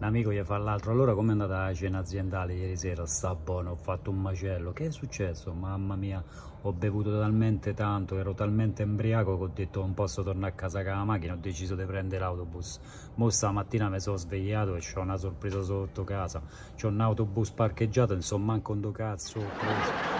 un amico gli fa l'altro, allora com'è andata la cena aziendale ieri sera? Sta buono, ho fatto un macello. Che è successo? Mamma mia, ho bevuto talmente tanto, ero talmente embriaco che ho detto non posso tornare a casa con la macchina, ho deciso di prendere l'autobus. Mo stamattina mi sono svegliato e ho una sorpresa sotto casa. C'ho un autobus parcheggiato, insomma, manco un do cazzo ho preso.